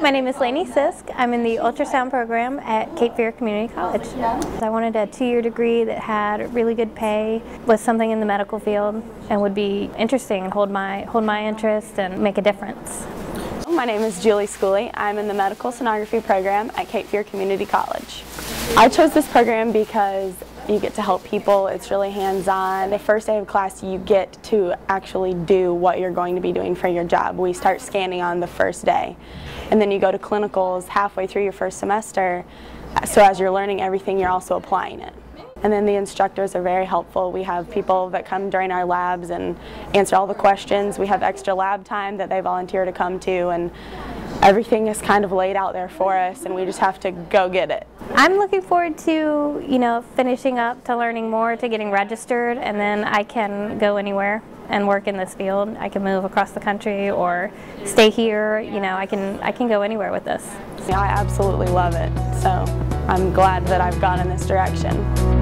My name is Lainey Sisk. I'm in the ultrasound program at Cape Fear Community College. I wanted a two-year degree that had really good pay, was something in the medical field, and would be interesting and hold my, hold my interest and make a difference. My name is Julie Schooley. I'm in the medical sonography program at Cape Fear Community College. I chose this program because you get to help people, it's really hands-on. The first day of class you get to actually do what you're going to be doing for your job. We start scanning on the first day and then you go to clinicals halfway through your first semester so as you're learning everything you're also applying it. And then the instructors are very helpful. We have people that come during our labs and answer all the questions. We have extra lab time that they volunteer to come to and everything is kind of laid out there for us and we just have to go get it. I'm looking forward to, you know, finishing up, to learning more, to getting registered, and then I can go anywhere and work in this field. I can move across the country or stay here, you know, I can, I can go anywhere with this. Yeah, I absolutely love it, so I'm glad that I've gone in this direction.